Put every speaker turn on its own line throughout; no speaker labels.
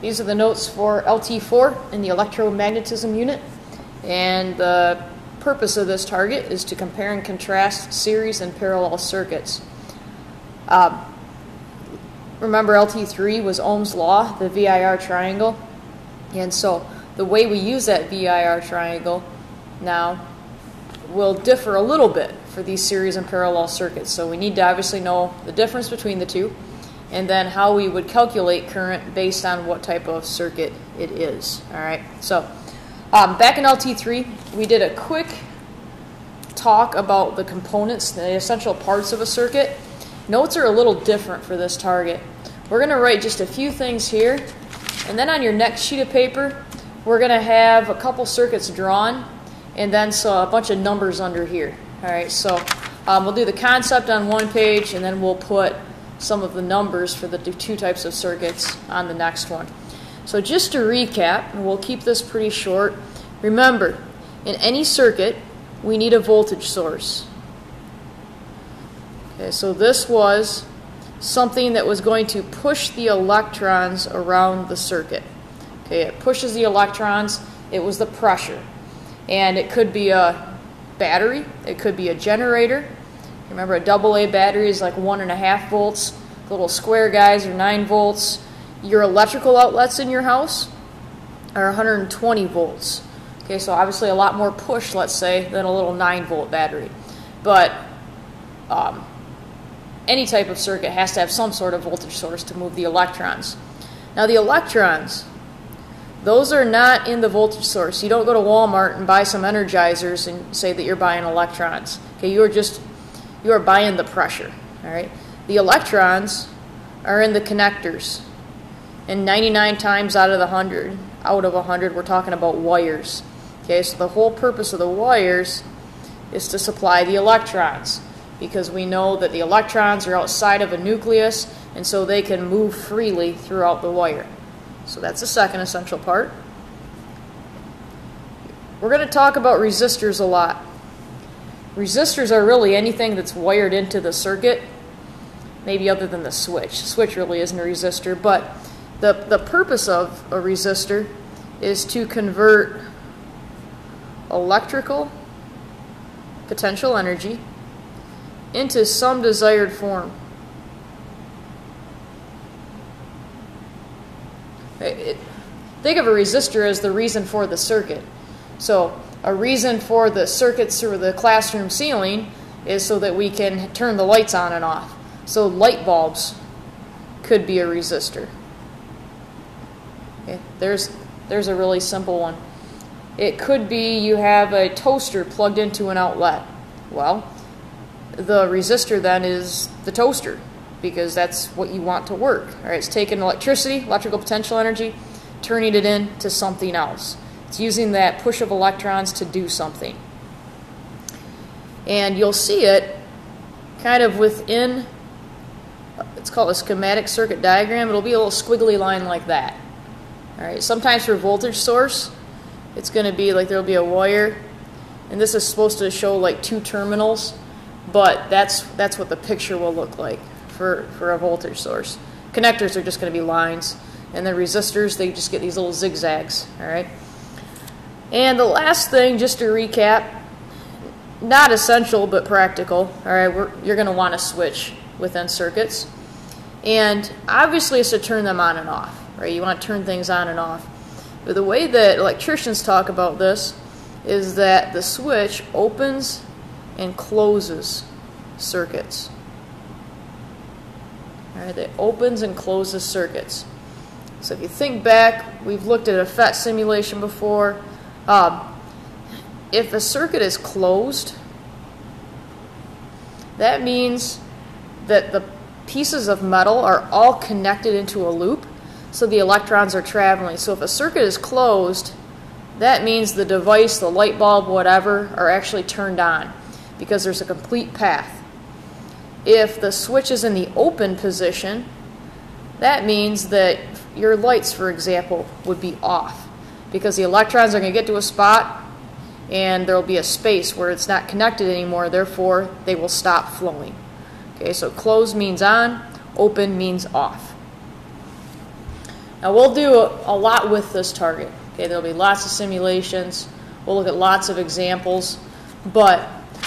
These are the notes for LT4 in the electromagnetism unit. And the purpose of this target is to compare and contrast series and parallel circuits. Um, remember LT3 was Ohm's law, the VIR triangle. And so the way we use that VIR triangle now will differ a little bit for these series and parallel circuits. So we need to obviously know the difference between the two and then how we would calculate current based on what type of circuit it is. All right, so um, back in LT3, we did a quick talk about the components, the essential parts of a circuit. Notes are a little different for this target. We're going to write just a few things here, and then on your next sheet of paper, we're going to have a couple circuits drawn, and then so a bunch of numbers under here. All right, so um, we'll do the concept on one page, and then we'll put some of the numbers for the two types of circuits on the next one. So just to recap, and we'll keep this pretty short, remember, in any circuit, we need a voltage source. Okay, so this was something that was going to push the electrons around the circuit. Okay, it pushes the electrons, it was the pressure. And it could be a battery, it could be a generator, Remember, a double A battery is like one and a half volts. The little square guys are nine volts. Your electrical outlets in your house are 120 volts. Okay, so obviously a lot more push, let's say, than a little 9 volt battery. But um, any type of circuit has to have some sort of voltage source to move the electrons. Now, the electrons, those are not in the voltage source. You don't go to Walmart and buy some energizers and say that you're buying electrons. Okay, you are just you are buying the pressure. All right. The electrons are in the connectors, and 99 times out of the 100, out of 100, we're talking about wires. Okay, so the whole purpose of the wires is to supply the electrons because we know that the electrons are outside of a nucleus and so they can move freely throughout the wire. So that's the second essential part. We're going to talk about resistors a lot. Resistors are really anything that's wired into the circuit, maybe other than the switch. The switch really isn't a resistor, but the, the purpose of a resistor is to convert electrical potential energy into some desired form. It, think of a resistor as the reason for the circuit. So a reason for the circuits through the classroom ceiling is so that we can turn the lights on and off. So light bulbs could be a resistor. Okay, there's there's a really simple one. It could be you have a toaster plugged into an outlet. Well, the resistor then is the toaster because that's what you want to work. All right, it's taking electricity, electrical potential energy, turning it into something else. It's using that push of electrons to do something. And you'll see it kind of within, it's called a schematic circuit diagram. It'll be a little squiggly line like that. All right. Sometimes for voltage source, it's going to be like there'll be a wire, and this is supposed to show like two terminals, but that's that's what the picture will look like for for a voltage source. Connectors are just going to be lines, and the resistors they just get these little zigzags. All right. And the last thing, just to recap, not essential but practical. All right, you're going to want to switch within circuits, and obviously it's to turn them on and off. Right, you want to turn things on and off. But the way that electricians talk about this is that the switch opens and closes circuits. All right, it opens and closes circuits. So if you think back, we've looked at a PhET simulation before. Um, if a circuit is closed, that means that the pieces of metal are all connected into a loop, so the electrons are traveling. So if a circuit is closed, that means the device, the light bulb, whatever, are actually turned on because there's a complete path. If the switch is in the open position, that means that your lights, for example, would be off because the electrons are going to get to a spot and there will be a space where it's not connected anymore, therefore they will stop flowing. Okay, so closed means on, open means off. Now we'll do a, a lot with this target. Okay, there'll be lots of simulations. We'll look at lots of examples. But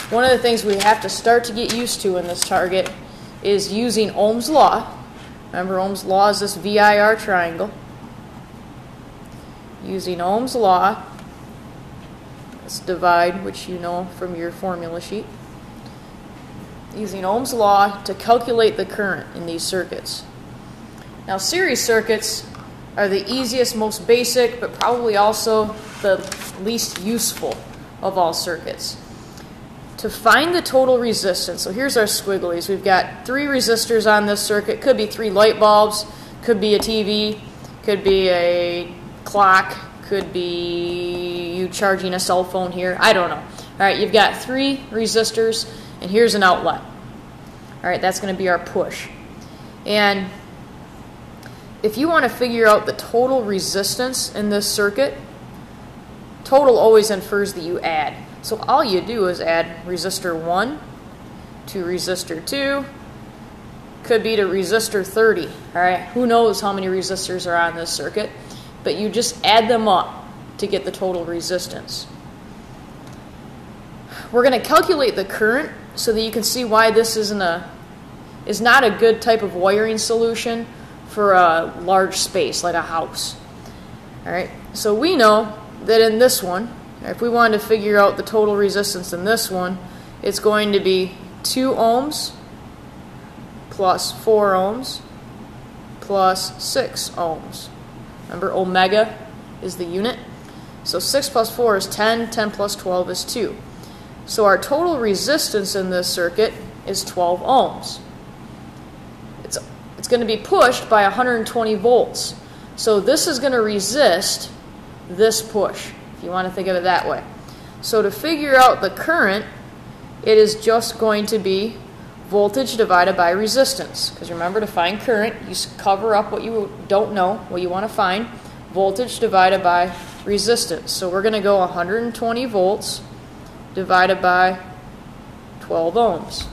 one of the things we have to start to get used to in this target is using Ohm's law. Remember Ohm's law is this VIR triangle. Using Ohm's law, let's divide, which you know from your formula sheet. Using Ohm's law to calculate the current in these circuits. Now series circuits are the easiest, most basic, but probably also the least useful of all circuits. To find the total resistance, so here's our squigglies. We've got three resistors on this circuit. Could be three light bulbs, could be a TV, could be a clock, could be you charging a cell phone here. I don't know. All right, you've got three resistors, and here's an outlet. All right, that's going to be our push. And if you want to figure out the total resistance in this circuit, total always infers that you add. So all you do is add resistor 1 to resistor 2, could be to resistor 30, all right? Who knows how many resistors are on this circuit, but you just add them up to get the total resistance. We're going to calculate the current so that you can see why this isn't a is not a good type of wiring solution for a large space like a house. All right, so we know that in this one, if we wanted to figure out the total resistance in this one, it's going to be 2 ohms plus 4 ohms plus 6 ohms. Remember, omega is the unit. So 6 plus 4 is 10, 10 plus 12 is 2. So our total resistance in this circuit is 12 ohms it's it's going to be pushed by 120 volts. So this is going to resist this push, if you want to think of it that way. So to figure out the current, it is just going to be voltage divided by resistance. Because remember, to find current, you cover up what you don't know, what you want to find. Voltage divided by resistance. So we're going to go 120 volts divided by 12 ohms.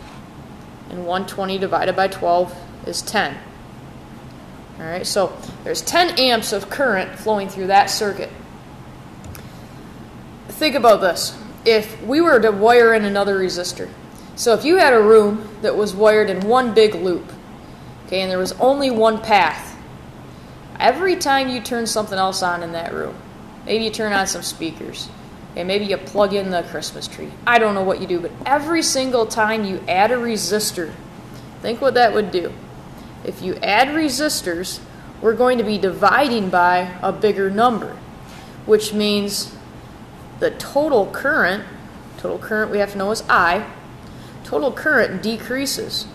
And 120 divided by 12 is 10. All right, so there's 10 amps of current flowing through that circuit. Think about this. If we were to wire in another resistor, so if you had a room that was wired in one big loop, okay, and there was only one path, every time you turn something else on in that room, maybe you turn on some speakers, and maybe you plug in the Christmas tree. I don't know what you do, but every single time you add a resistor, think what that would do if you add resistors, we're going to be dividing by a bigger number, which means the total current, total current we have to know is I, total current decreases.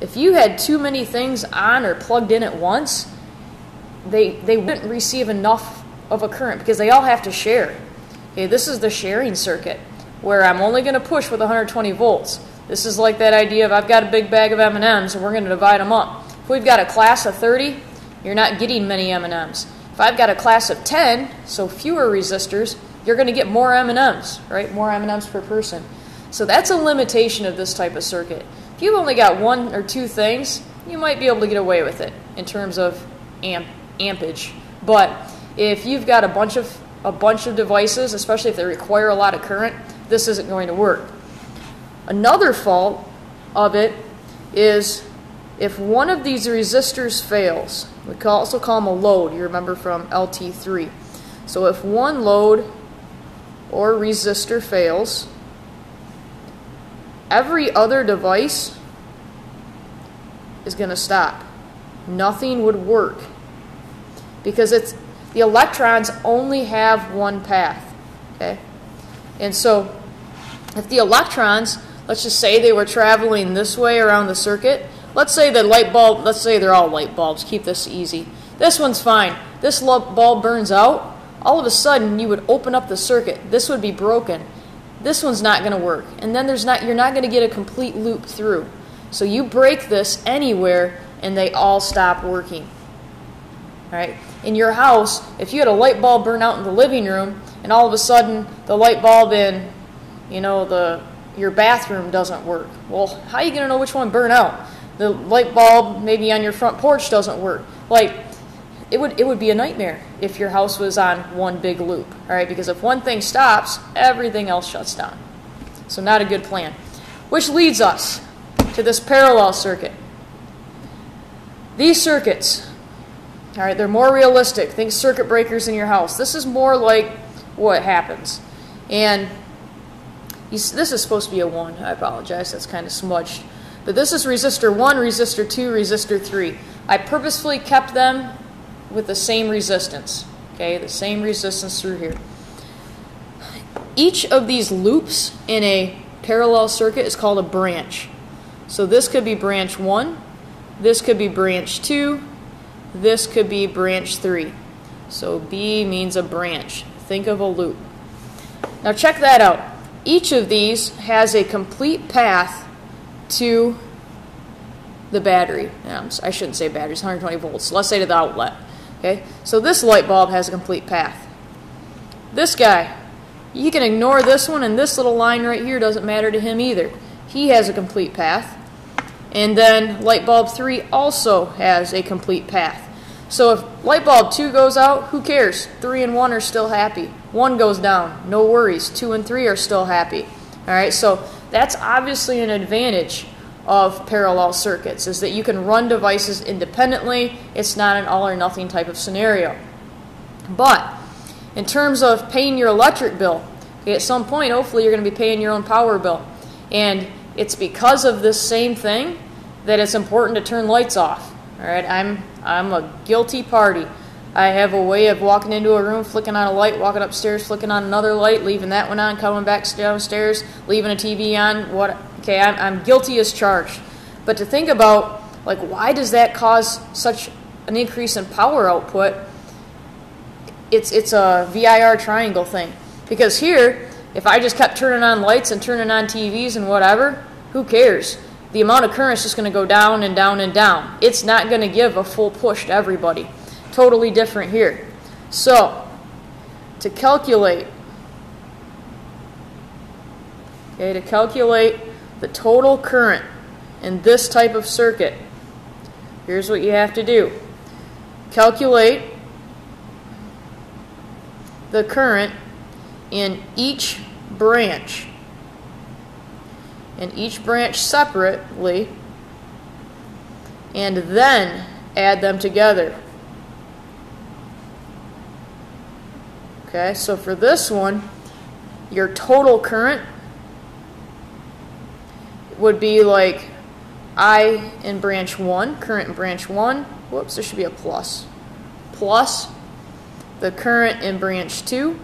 If you had too many things on or plugged in at once, they, they wouldn't receive enough of a current because they all have to share. Okay, this is the sharing circuit where I'm only going to push with 120 volts. This is like that idea of I've got a big bag of M&Ms and we're going to divide them up. If we've got a class of 30, you're not getting many M&Ms. If I've got a class of 10, so fewer resistors, you're going to get more M&Ms, right? More M&Ms per person. So that's a limitation of this type of circuit. If you've only got one or two things, you might be able to get away with it in terms of amp ampage. But if you've got a bunch of a bunch of devices, especially if they require a lot of current, this isn't going to work. Another fault of it is if one of these resistors fails, we also call them a load, you remember from LT3. So if one load or resistor fails, every other device is going to stop. Nothing would work because it's the electrons only have one path. Okay? And so if the electrons let's just say they were traveling this way around the circuit. Let's say the light bulb, let's say they're all light bulbs, keep this easy. This one's fine. This bulb burns out, all of a sudden you would open up the circuit. This would be broken. This one's not going to work. And then there's not you're not going to get a complete loop through. So you break this anywhere and they all stop working. All right? In your house, if you had a light bulb burn out in the living room and all of a sudden the light bulb in you know the your bathroom doesn't work. Well, how are you going to know which one burned out? The light bulb maybe on your front porch doesn't work. Like, it would it would be a nightmare if your house was on one big loop. All right, because if one thing stops, everything else shuts down. So not a good plan. Which leads us to this parallel circuit. These circuits, all right, they're more realistic. Think circuit breakers in your house. This is more like what happens. And this is supposed to be a 1. I apologize, that's kind of smudged. But this is resistor 1, resistor 2, resistor 3. I purposefully kept them with the same resistance. Okay, the same resistance through here. Each of these loops in a parallel circuit is called a branch. So this could be branch 1, this could be branch 2. This could be branch 3. So B means a branch. Think of a loop. Now check that out. Each of these has a complete path to the battery. I shouldn't say battery, it's 120 volts. Let's say to the outlet. Okay, so this light bulb has a complete path. This guy, you can ignore this one, and this little line right here doesn't matter to him either. He has a complete path. And then light bulb 3 also has a complete path. So if light bulb 2 goes out, who cares? 3 and 1 are still happy. 1 goes down, no worries. 2 and 3 are still happy. All right, so that's obviously an advantage of parallel circuits is that you can run devices independently. It's not an all or nothing type of scenario. But in terms of paying your electric bill, okay, at some point, hopefully, you're going to be paying your own power bill. And it's because of this same thing that it's important to turn lights off. All right, I'm I'm a guilty party. I have a way of walking into a room, flicking on a light, walking upstairs, flicking on another light, leaving that one on, coming back downstairs, leaving a TV on. What? Okay, I'm, I'm guilty as charged. But to think about, like, why does that cause such an increase in power output? It's it's a VIR triangle thing. Because here, if I just kept turning on lights and turning on TVs and whatever, who cares? The amount of current is just going to go down and down and down. It's not going to give a full push to everybody. Totally different here. So, to calculate, okay, to calculate the total current in this type of circuit, here's what you have to do. Calculate the current in each branch and each branch separately and then add them together. Okay, so for this one, your total current would be like I in branch 1, current in branch 1, whoops, there should be a plus, plus the current in branch 2,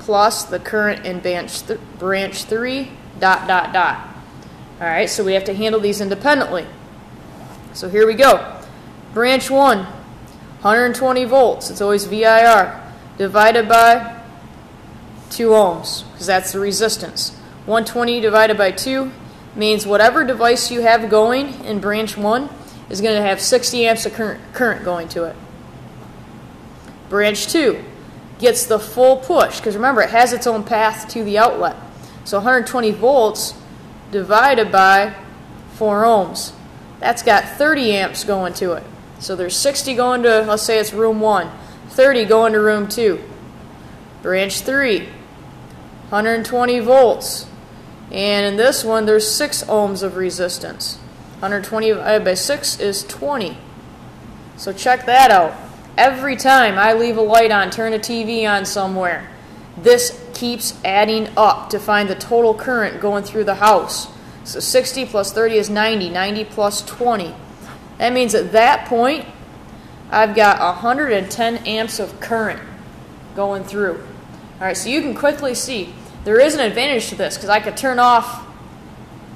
plus the current in branch, th branch 3, dot, dot, dot. All right, so we have to handle these independently. So here we go. Branch 1, 120 volts. It's always VIR. Divided by 2 ohms, because that's the resistance. 120 divided by 2 means whatever device you have going in branch 1 is going to have 60 amps of current going to it. Branch 2 gets the full push, because remember, it has its own path to the outlet. So 120 volts divided by 4 ohms. That's got 30 amps going to it. So there's 60 going to, let's say it's room 1, 30 going to room 2. Branch 3, 120 volts. And in this one, there's 6 ohms of resistance. 120 divided by 6 is 20. So check that out. Every time I leave a light on, turn a TV on somewhere, this keeps adding up to find the total current going through the house. So 60 plus 30 is 90, 90 plus 20. That means at that point, I've got 110 amps of current going through. All right, so you can quickly see there is an advantage to this because I could turn off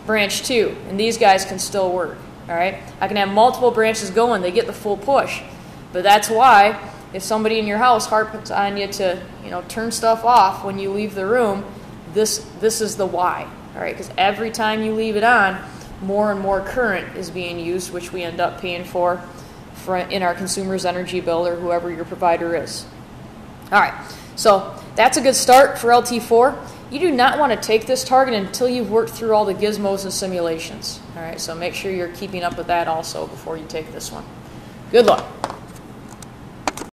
branch 2 and these guys can still work. All right, I can have multiple branches going, they get the full push. But that's why if somebody in your house harps on you to, you know, turn stuff off when you leave the room, this this is the why. All right, because every time you leave it on, more and more current is being used, which we end up paying for, for in our Consumers Energy bill or whoever your provider is. All right, so that's a good start for LT4. You do not want to take this target until you've worked through all the gizmos and simulations. All right, so make sure you're keeping up with that also before you take this one. Good luck.